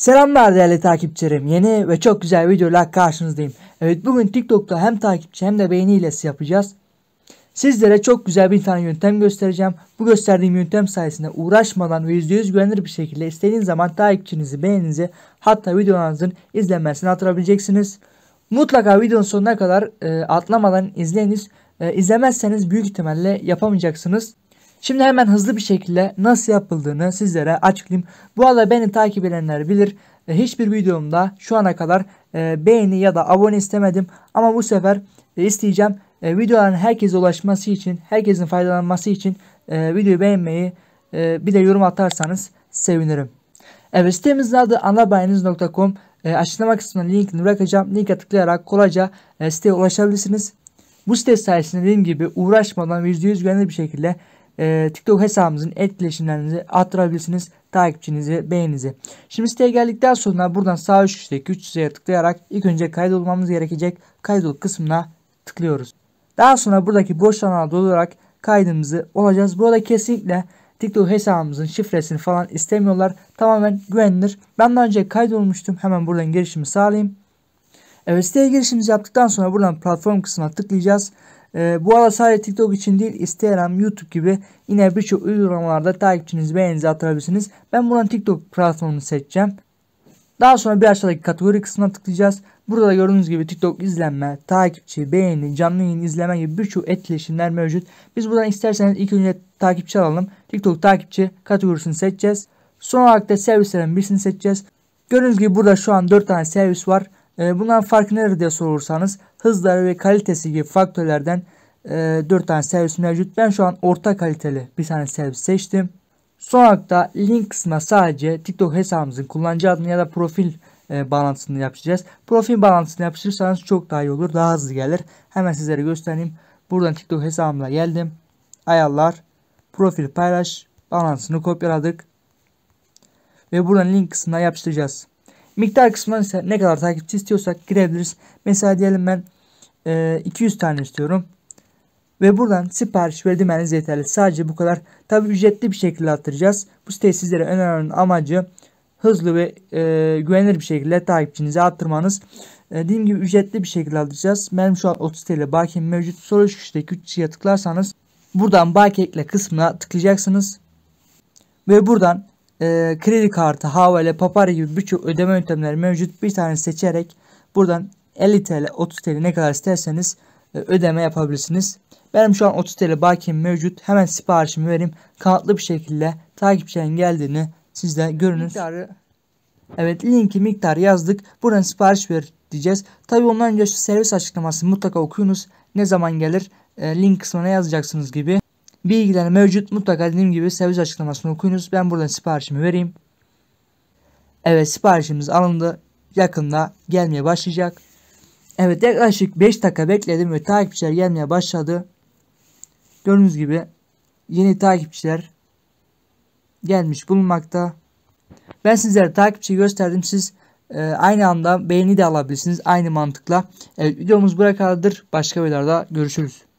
Selamlar değerli takipçilerim. Yeni ve çok güzel videolar karşınızdayım. Evet bugün TikTok'ta hem takipçi hem de beğeni hilesi yapacağız. Sizlere çok güzel bir tane yöntem göstereceğim. Bu gösterdiğim yöntem sayesinde uğraşmadan ve %100 güvenilir bir şekilde istediğiniz zaman takipçinizi, beğeninizi hatta videolarınızın izlenmesini artırabileceksiniz. Mutlaka videonun sonuna kadar e, atlamadan izleyiniz. E, izlemezseniz büyük ihtimalle yapamayacaksınız. Şimdi hemen hızlı bir şekilde nasıl yapıldığını sizlere açıklayayım. Bu arada beni takip edenler bilir. E, hiçbir videomda şu ana kadar e, beğeni ya da abone istemedim. Ama bu sefer e, isteyeceğim. Videoların herkese ulaşması için, herkesin faydalanması için videoyu beğenmeyi bir de yorum atarsanız sevinirim. Evet sitemizin adı anabayiniz.com. Açıklama kısmına linkini bırakacağım. Linke tıklayarak kolayca siteye ulaşabilirsiniz. Bu site sayesinde dediğim gibi uğraşmadan %100 güvenli bir şekilde e, TikTok hesabımızın etkileşimlerinizi arttırabilirsiniz. Takipçinizi, beğeninizi. Şimdi siteye geldikten sonra buradan sağ üst köşedeki 3 çizgiye tıklayarak ilk önce kaydolmamız gerekecek. Kaydol kısmına tıklıyoruz. Daha sonra buradaki boş alanı doldurarak kaydımızı olacağız. Burada kesinlikle TikTok hesabımızın şifresini falan istemiyorlar. Tamamen güvenilir. Ben daha önce kaydolmuştum. Hemen buradan girişimi sağlayayım. Evet siteye girişimizi yaptıktan sonra buradan platform kısmına tıklayacağız. E, bu arada sadece TikTok için değil Instagram, YouTube gibi yine birçok uygulamalarda takipçinizi beğeninizi atabilirsiniz. Ben buradan TikTok platformunu seçeceğim. Daha sonra bir aşağıdaki kategori kısmına tıklayacağız. Burada da gördüğünüz gibi TikTok izlenme, takipçi, beğeni, canlı yayın izleme gibi birçok etkileşimler mevcut. Biz buradan isterseniz ilk önce takipçi alalım. TikTok takipçi kategorisini seçeceğiz. Son olarak da servislerin birisini seçeceğiz. Gördüğünüz gibi burada şu an 4 tane servis var. E, bunların farkı nedir diye sorursanız hızları ve kalitesi gibi faktörlerden e, 4 tane servis mevcut. Ben şu an orta kaliteli bir tane servis seçtim. Son olarak link kısmına sadece TikTok hesabımızın kullanıcı adını ya da profil e, bağlantısını yapacağız. Profil bağlantısını yapıştırırsanız çok daha iyi olur. Daha hızlı gelir. Hemen sizlere göstereyim. Buradan TikTok hesabımla geldim. Ayarlar. Profil paylaş. Bağlantısını kopyaladık. Ve buradan link kısmına yapıştıracağız. Miktar kısmına ise ne kadar takipçi istiyorsak girebiliriz. Mesela diyelim ben e, 200 tane istiyorum. Ve buradan sipariş vermeniz yeterli. Sadece bu kadar. Tabi ücretli bir şekilde attıracağız. Bu siteyi sizlere önerimin amacı hızlı ve e, güvenilir bir şekilde takipçinizi arttırmanız. E, dediğim gibi ücretli bir şekilde alacağız. Benim şu an 30 TL bakim mevcut. Üst köşedeki 3 tıklarsanız buradan baki ekle kısmına tıklayacaksınız. Ve buradan e, kredi kartı, havale, papara gibi birçok ödeme yöntemleri mevcut. Bir tane seçerek buradan 50 TL, 30 TL ne kadar isterseniz e, ödeme yapabilirsiniz. Benim şu an 30 TL bakim mevcut. Hemen siparişimi vereyim. Kanatlı bir şekilde takipçilerin geldiğini siz de görünüz. Miktarı, evet linki miktar yazdık. Buradan sipariş ver diyeceğiz. Tabi ondan önce şu servis açıklaması mutlaka okuyunuz. Ne zaman gelir e, link kısmına yazacaksınız gibi. Bilgiler mevcut. Mutlaka dediğim gibi servis açıklamasını okuyunuz. Ben buradan siparişimi vereyim. Evet siparişimiz alındı. Yakında gelmeye başlayacak. Evet yaklaşık 5 dakika bekledim ve takipçiler gelmeye başladı. Gördüğünüz gibi yeni takipçiler gelmiş bulunmakta. Ben sizlere takipçi gösterdim. Siz e, aynı anda beğeni de alabilirsiniz. Aynı mantıkla. Evet videomuz buraya kadardır. Başka videolarda görüşürüz.